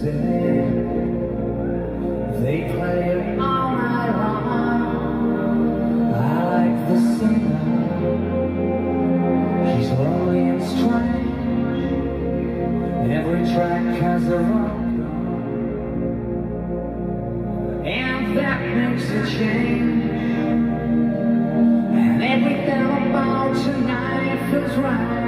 They play all night long. I like the singer. She's lonely and Every track has a And that makes a change. And everything about tonight feels right.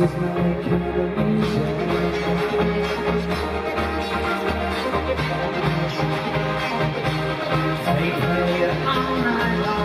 is my combination. Take me all night long.